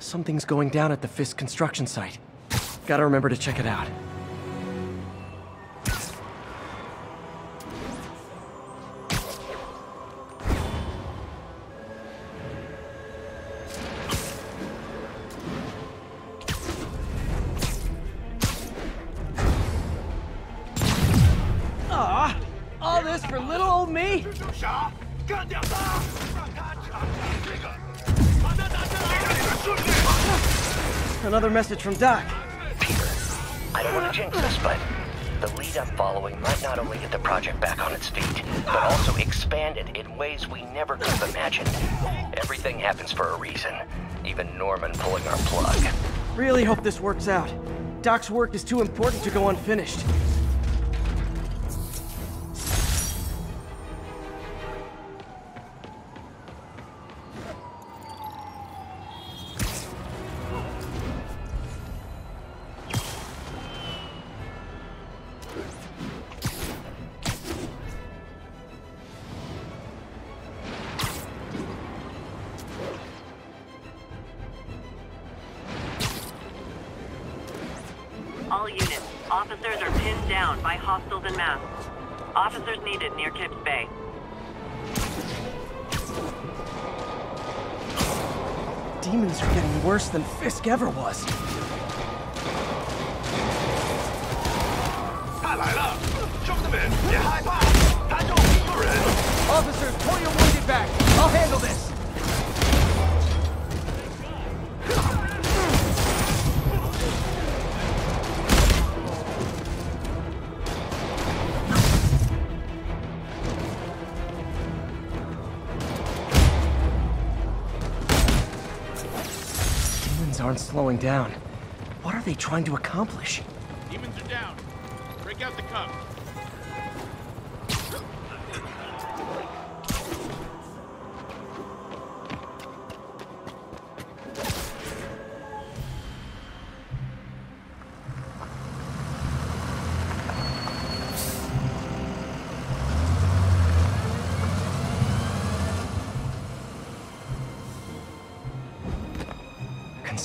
Something's going down at the Fisk construction site. Gotta remember to check it out. Another message from Doc. Peter, I don't want to jinx this, but the lead I'm following might not only get the project back on its feet, but also expand it in ways we never could have imagined. Everything happens for a reason, even Norman pulling our plug. Really hope this works out. Doc's work is too important to go unfinished. down by hostiles and masks. Officers needed near Kips Bay. Demons are getting worse than Fisk ever was. Officers, pull your wounded back. I'll handle this. Aren't slowing down. What are they trying to accomplish? Demons are down. Break out the cup.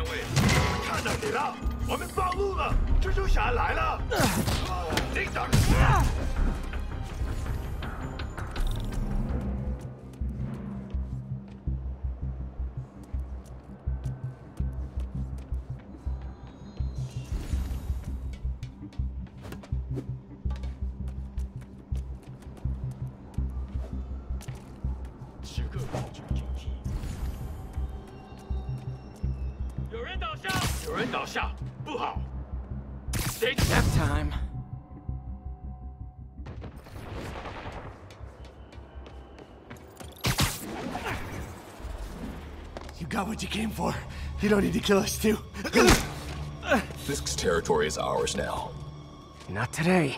站位，看到你了，我们暴露了，蜘蛛侠来了。倒下，不好。Take Nap time. You got what you came for. You don't need to kill us too. Fisk's territory is ours now. Not today.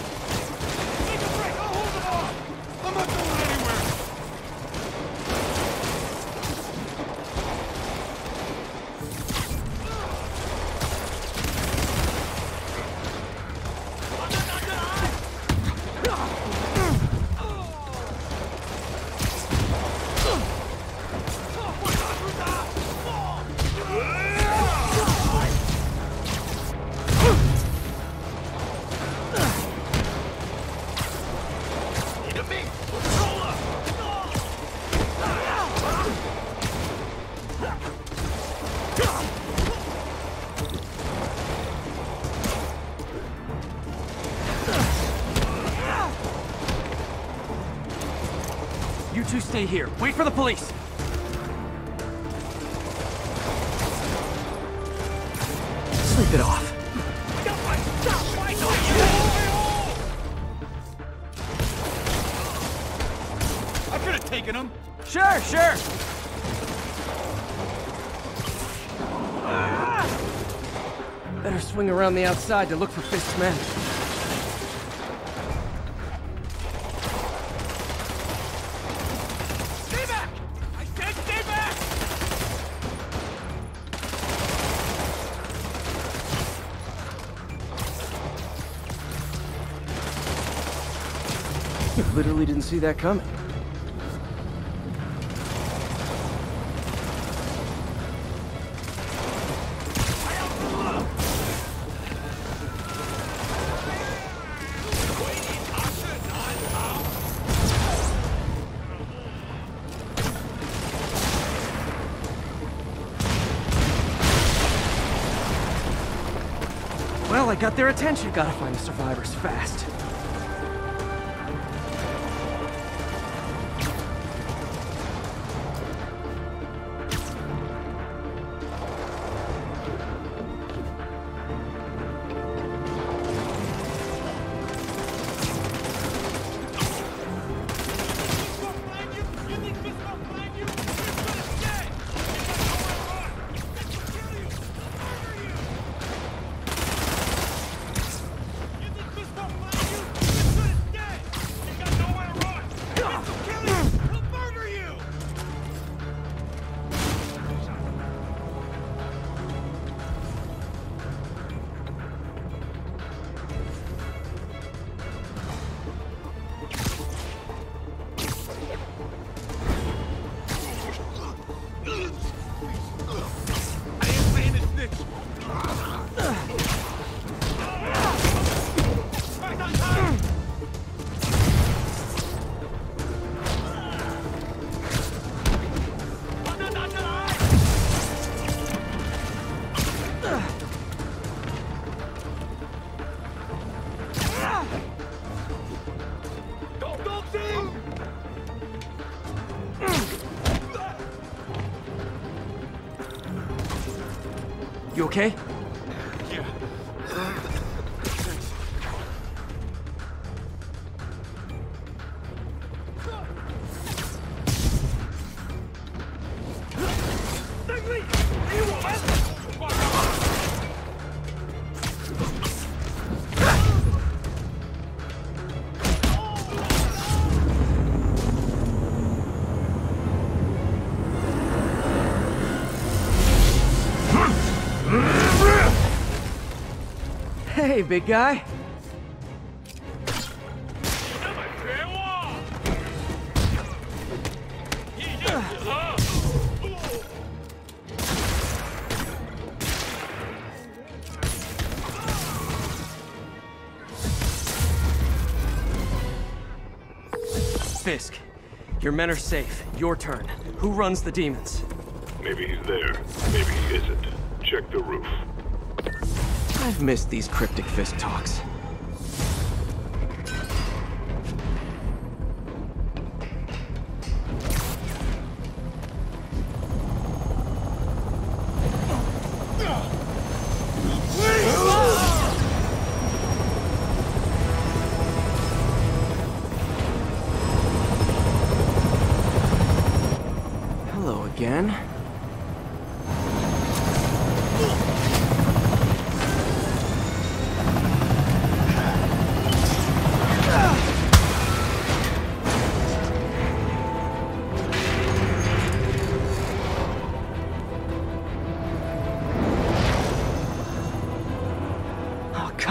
Two stay here. Wait for the police. Sleep it off. I could have taken him! Sure, sure. Better swing around the outside to look for Fisk's men. Literally didn't see that coming. Well, I got their attention. Gotta find the survivors fast. Okay? Hey, big guy. Fisk, your men are safe. Your turn. Who runs the demons? Maybe he's there. Maybe he isn't. Check the roof. I've missed these cryptic Fisk talks.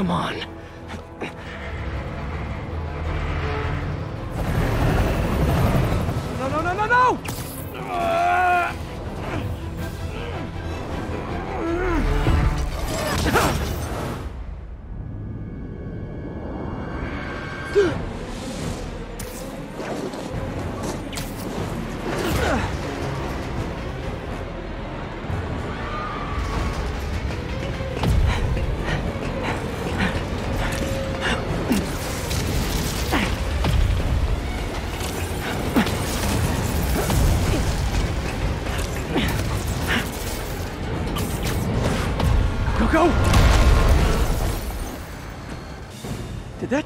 Come on.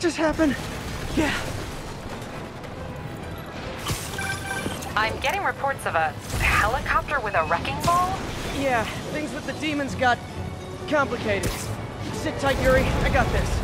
Just happen? Yeah. I'm getting reports of a helicopter with a wrecking ball. Yeah, things with the demons got complicated. Sit tight, Yuri. I got this.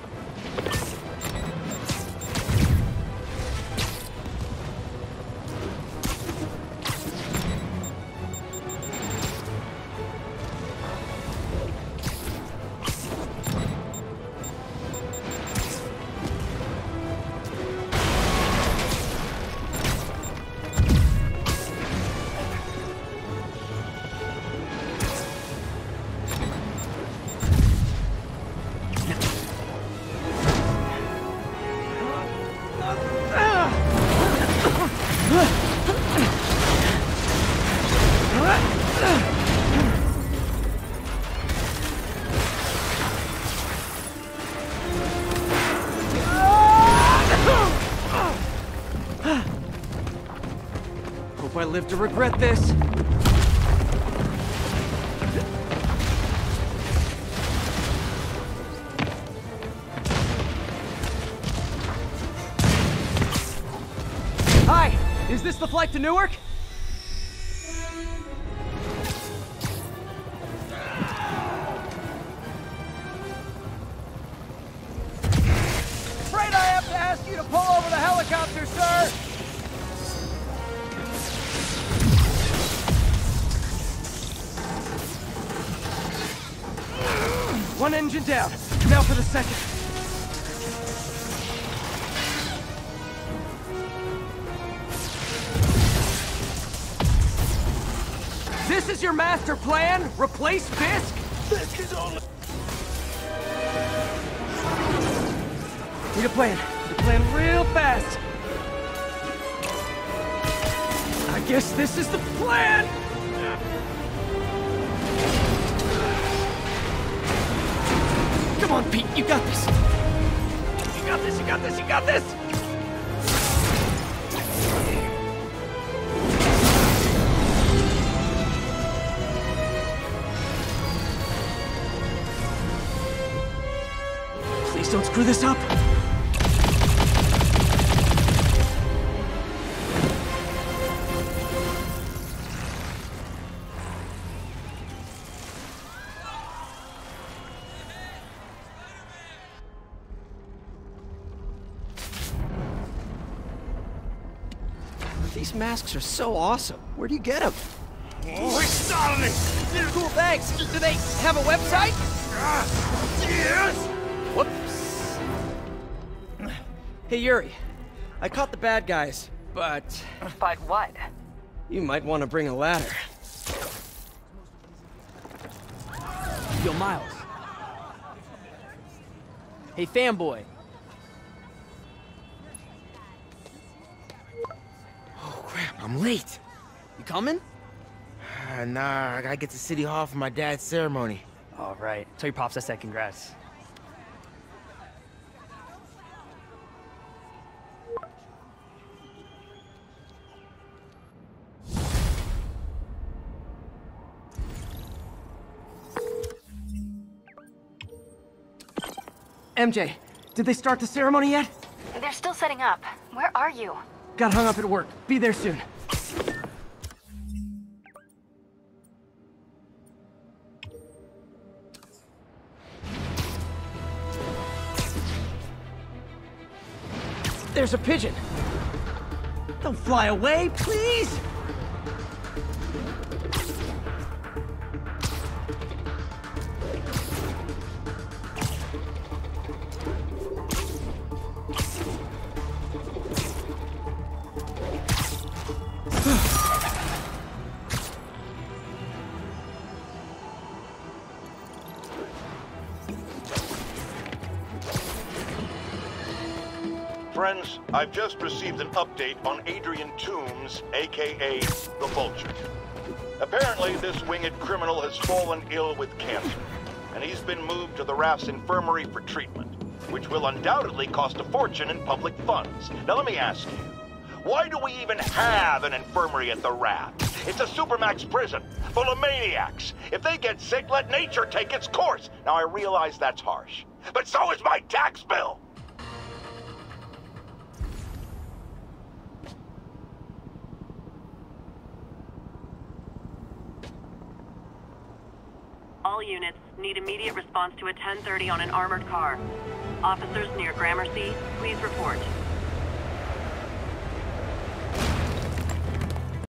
Hope I live to regret this. Hi, is this the flight to Newark? Engine down. Now for the second. This is your master plan? Replace Fisk? This is only... Need a plan. Need a plan real fast. I guess this is the plan! Come on, Pete, you got this! You got this, you got this, you got this! Please don't screw this up! These masks are so awesome. Where do you get them? We're starting! Cool, thanks. Do they have a website? Yes! Whoops. Hey, Yuri. I caught the bad guys, but But what? you might want to bring a ladder. Yo, Miles. Hey, fanboy. I'm late. You coming? Uh, nah, I gotta get to City Hall for my dad's ceremony. All right. Tell your pops I said congrats. MJ, did they start the ceremony yet? They're still setting up. Where are you? Got hung up at work. Be there soon. There's a pigeon. Don't fly away, please! Friends, I've just received an update on Adrian Toomes, aka the Vulture. Apparently, this winged criminal has fallen ill with cancer, and he's been moved to the Raft's infirmary for treatment, which will undoubtedly cost a fortune in public funds. Now let me ask you, why do we even have an infirmary at the Raft? It's a supermax prison, full of maniacs. If they get sick, let nature take its course. Now I realize that's harsh, but so is my tax bill. All units need immediate response to a 1030 on an armored car. Officers near Gramercy, please report.